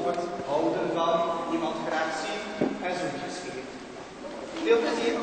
of het houden van iemand graag zien en zo geschreven. Veel plezier!